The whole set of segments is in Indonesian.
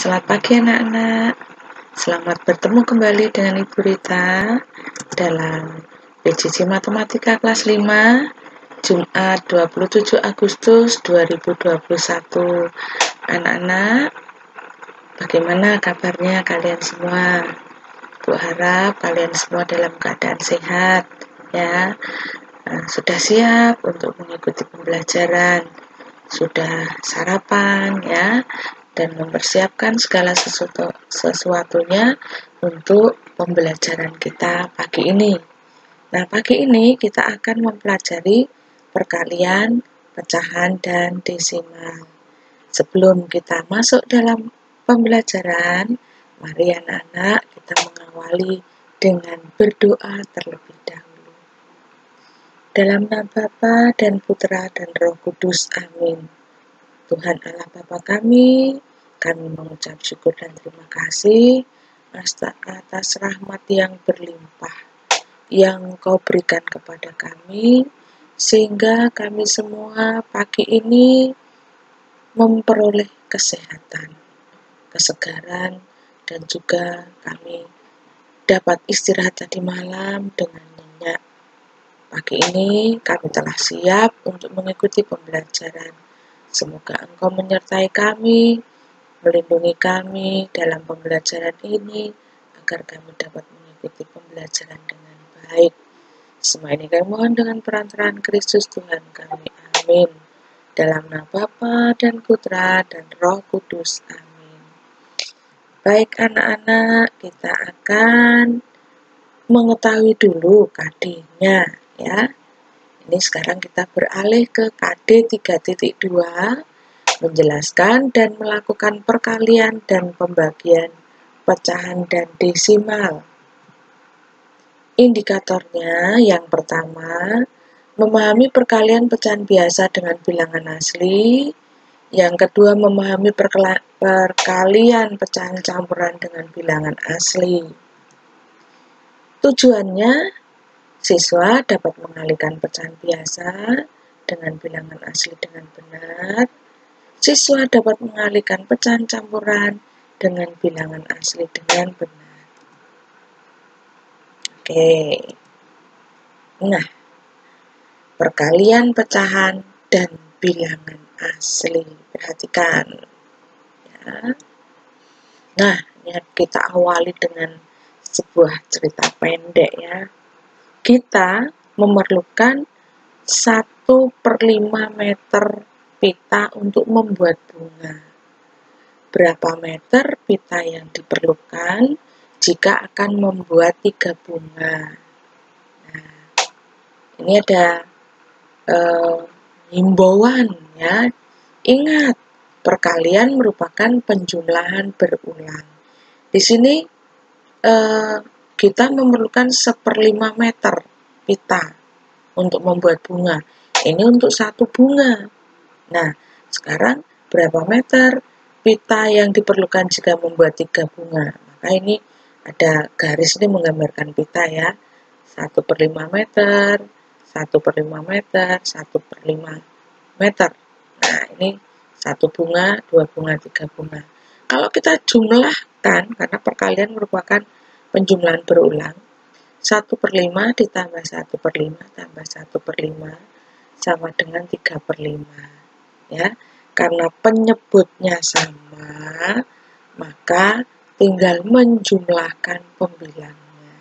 Selamat pagi anak-anak. Selamat bertemu kembali dengan Ibu Rita dalam PJJ Matematika kelas 5 Jumat 27 Agustus 2021. Anak-anak, bagaimana kabarnya kalian semua? Bu harap kalian semua dalam keadaan sehat ya. Nah, sudah siap untuk mengikuti pembelajaran sudah sarapan ya dan mempersiapkan segala sesuatu sesuatunya untuk pembelajaran kita pagi ini. Nah, pagi ini kita akan mempelajari perkalian, pecahan, dan desimal. Sebelum kita masuk dalam pembelajaran, mari anak-anak kita mengawali dengan berdoa terlebih dahulu. Dalam nama Bapa dan Putra dan Roh Kudus. Amin. Tuhan Allah Bapa kami, kami mengucap syukur dan terima kasih atas rahmat yang berlimpah yang Kau berikan kepada kami, sehingga kami semua pagi ini memperoleh kesehatan, kesegaran, dan juga kami dapat istirahat tadi malam dengan Pagi ini kami telah siap untuk mengikuti pembelajaran. Semoga Engkau menyertai kami, melindungi kami dalam pembelajaran ini, agar kami dapat mengikuti pembelajaran dengan baik. Semua ini kami mohon dengan perantaraan Kristus Tuhan kami. Amin. Dalam nama Bapa dan Putra dan Roh Kudus. Amin. Baik anak-anak, kita akan mengetahui dulu KD-nya ya. Ini sekarang kita beralih ke KD 3.2 menjelaskan dan melakukan perkalian dan pembagian pecahan dan desimal. Indikatornya yang pertama, memahami perkalian pecahan biasa dengan bilangan asli. Yang kedua, memahami perkalian pecahan campuran dengan bilangan asli. Tujuannya Siswa dapat mengalihkan pecahan biasa dengan bilangan asli dengan benar. Siswa dapat mengalihkan pecahan campuran dengan bilangan asli dengan benar. Oke. Nah, perkalian pecahan dan bilangan asli. Perhatikan. Ya. Nah, ini kita awali dengan sebuah cerita pendek ya kita memerlukan 1 per 5 meter pita untuk membuat bunga. Berapa meter pita yang diperlukan jika akan membuat tiga bunga? Nah, ini ada uh, himbauan ya. Ingat, perkalian merupakan penjumlahan berulang. Di sini uh, kita memerlukan seperlima meter pita untuk membuat bunga. Ini untuk satu bunga. Nah, sekarang berapa meter pita yang diperlukan jika membuat tiga bunga? Maka ini ada garis ini menggambarkan pita ya. 1 per 5 meter, 1 per 5 meter, 1 per 5 meter. Nah, ini satu bunga, dua bunga, tiga bunga. Kalau kita jumlahkan, karena perkalian merupakan penjumlahan berulang 1 per 5 ditambah 1 per 5 tambah 1 per 5 sama dengan 3 per 5 ya. Karena penyebutnya sama maka tinggal menjumlahkan pembilangnya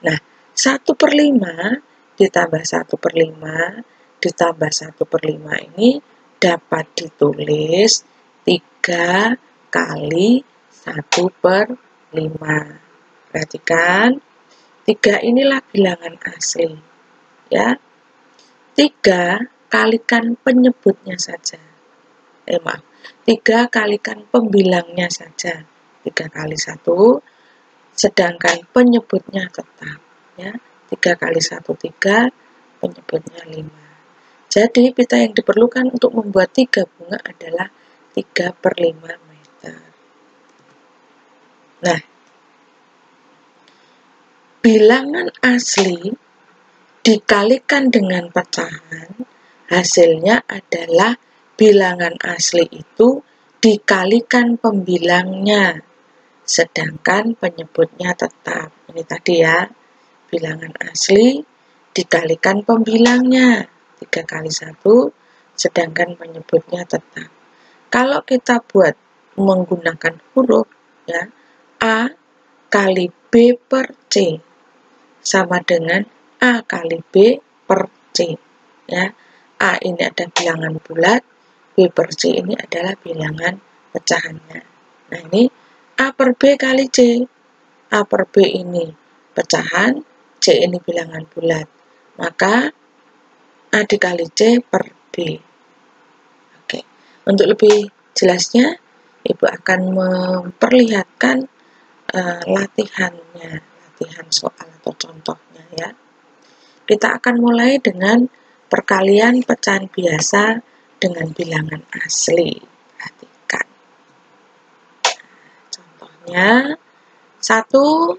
nah 1 per 5 ditambah 1 per 5 ditambah 1 per 5 ini dapat ditulis 3 kali 1 per 5 Perhatikan, tiga inilah bilangan asli. Ya, tiga kalikan penyebutnya saja. Eh maaf, tiga kalikan pembilangnya saja. Tiga kali satu, sedangkan penyebutnya tetap. Ya, tiga kali satu tiga, penyebutnya lima. Jadi pita yang diperlukan untuk membuat tiga bunga adalah 3 per 5 meter. Nah, bilangan asli dikalikan dengan pecahan, hasilnya adalah bilangan asli itu dikalikan pembilangnya, sedangkan penyebutnya tetap. Ini tadi ya, bilangan asli dikalikan pembilangnya. 3 kali 1, sedangkan penyebutnya tetap. Kalau kita buat menggunakan huruf, ya, A kali B per C sama dengan A kali B per C. Ya, A ini ada bilangan bulat, B per C ini adalah bilangan pecahannya. Nah, ini A per B kali C. A per B ini pecahan, C ini bilangan bulat. Maka A dikali C per B. Oke, untuk lebih jelasnya, Ibu akan memperlihatkan uh, latihannya, latihan soal atau contohnya ya. Kita akan mulai dengan perkalian pecahan biasa dengan bilangan asli. Perhatikan. Contohnya, 1,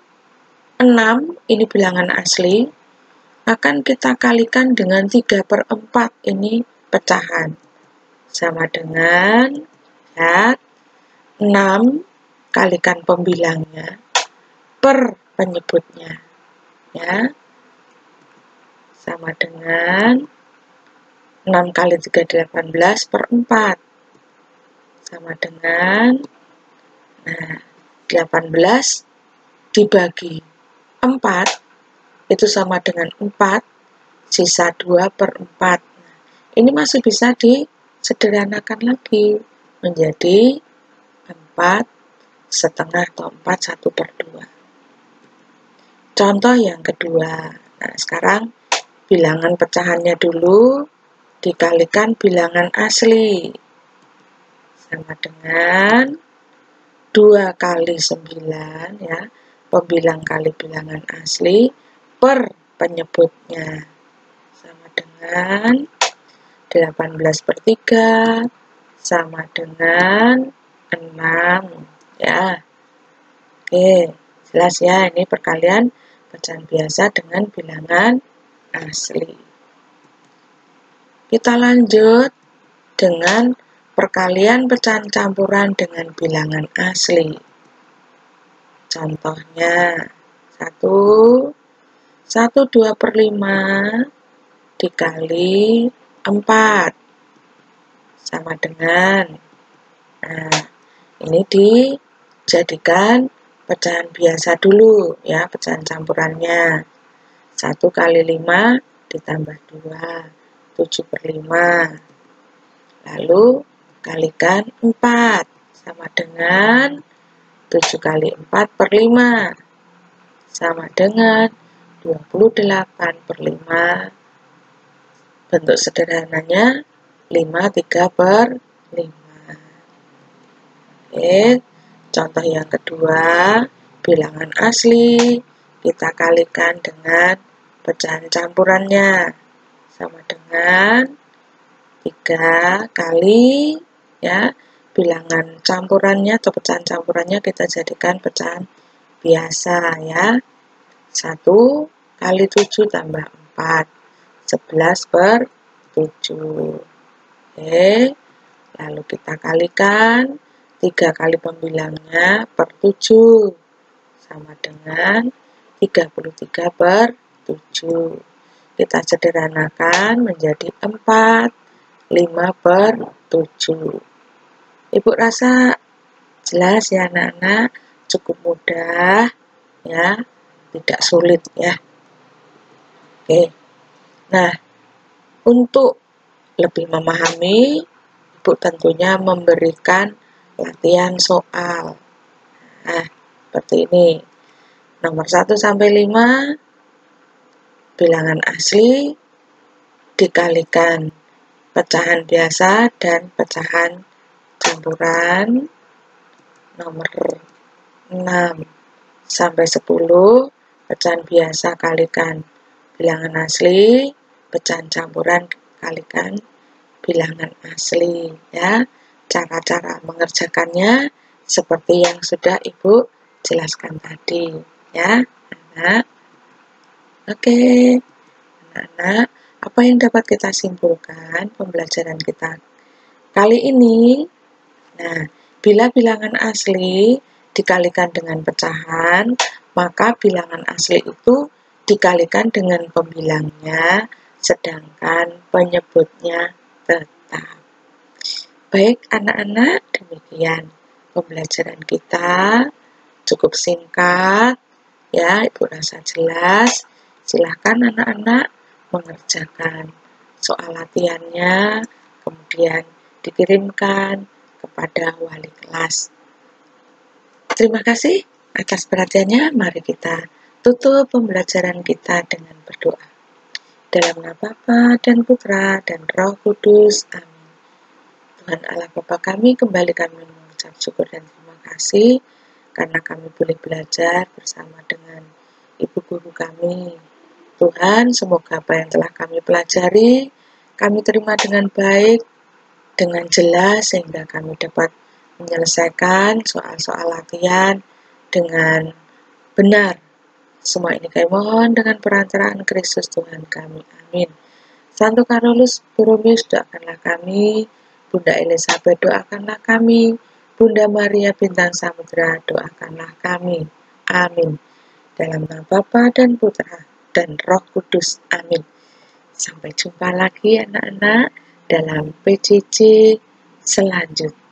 6, ini bilangan asli, akan kita kalikan dengan 3 per 4, ini pecahan. Sama dengan, lihat, 6 kalikan pembilangnya per penyebutnya. Ya, sama dengan 6 kali 3 18 per 4 sama dengan nah 18 dibagi 4 itu sama dengan 4 sisa 2 per 4 nah, ini masih bisa disederhanakan lagi menjadi 4 setengah atau 4 1 per 2 contoh yang kedua nah sekarang bilangan pecahannya dulu dikalikan bilangan asli. Sama dengan 2 kali 9 ya. Pembilang kali bilangan asli per penyebutnya. Sama dengan 18 per 3 sama dengan 6 ya. Oke jelas ya ini perkalian pecahan biasa dengan bilangan asli. Kita lanjut dengan perkalian pecahan campuran dengan bilangan asli. Contohnya, 1, 1 2 per 5 dikali 4 sama dengan nah ini dijadikan pecahan biasa dulu ya pecahan campurannya. 1 kali 5 ditambah 2, 7 per 5. Lalu kalikan 4, sama dengan 7 kali 4 per 5, sama dengan 28 per 5. Bentuk sederhananya 5, 3 per 5. Oke, contoh yang kedua, bilangan asli kita kalikan dengan pecahan campurannya sama dengan 3 kali ya. Bilangan campurannya atau pecahan campurannya kita jadikan pecahan biasa ya. 1 kali 7 tambah 4 11 per 7 oke. Lalu kita kalikan 3 kali pembilangnya per 7 sama dengan 33 per 7. Kita sederhanakan menjadi 4, 5 per 7. Ibu rasa jelas ya anak-anak, cukup mudah ya, tidak sulit ya. Oke. Nah, untuk lebih memahami, Ibu tentunya memberikan latihan soal. Nah, seperti ini nomor 1 sampai 5 bilangan asli dikalikan pecahan biasa dan pecahan campuran nomor 6 sampai 10 pecahan biasa kalikan bilangan asli pecahan campuran kalikan bilangan asli ya. Cara-cara mengerjakannya seperti yang sudah ibu jelaskan tadi ya. Anak oke. Anak-anak apa yang dapat kita simpulkan pembelajaran kita kali ini? Nah, bila bilangan asli dikalikan dengan pecahan, maka bilangan asli itu dikalikan dengan pembilangnya, sedangkan penyebutnya tetap. Baik anak-anak, demikian pembelajaran kita. Cukup singkat ya ibu rasa jelas silahkan anak-anak mengerjakan soal latihannya kemudian dikirimkan kepada wali kelas. Terima kasih atas perhatiannya. Mari kita tutup pembelajaran kita dengan berdoa. Dalam nama Bapa dan Putra dan Roh Kudus amin. Tuhan Allah Bapa kami kembali kami mengucap syukur dan terima kasih karena kami boleh belajar bersama dengan ibu guru kami. Tuhan, semoga apa yang telah kami pelajari, kami terima dengan baik, dengan jelas, sehingga kami dapat menyelesaikan soal-soal latihan dengan benar. Semua ini kami mohon dengan perantaraan Kristus Tuhan kami. Amin. Santo Carolus Borromeus doakanlah kami, Bunda Elizabeth doakanlah kami, Bunda Maria Bintang Samudra, doakanlah kami. Amin. Dalam nama Bapa dan Putra dan Roh Kudus. Amin. Sampai jumpa lagi anak-anak dalam PJJ selanjutnya.